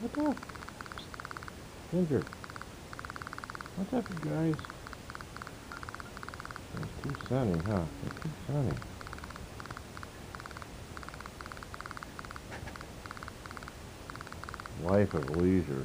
What the? Ginger. What's up, you guys? It's too sunny, huh? It's too sunny. Life of leisure.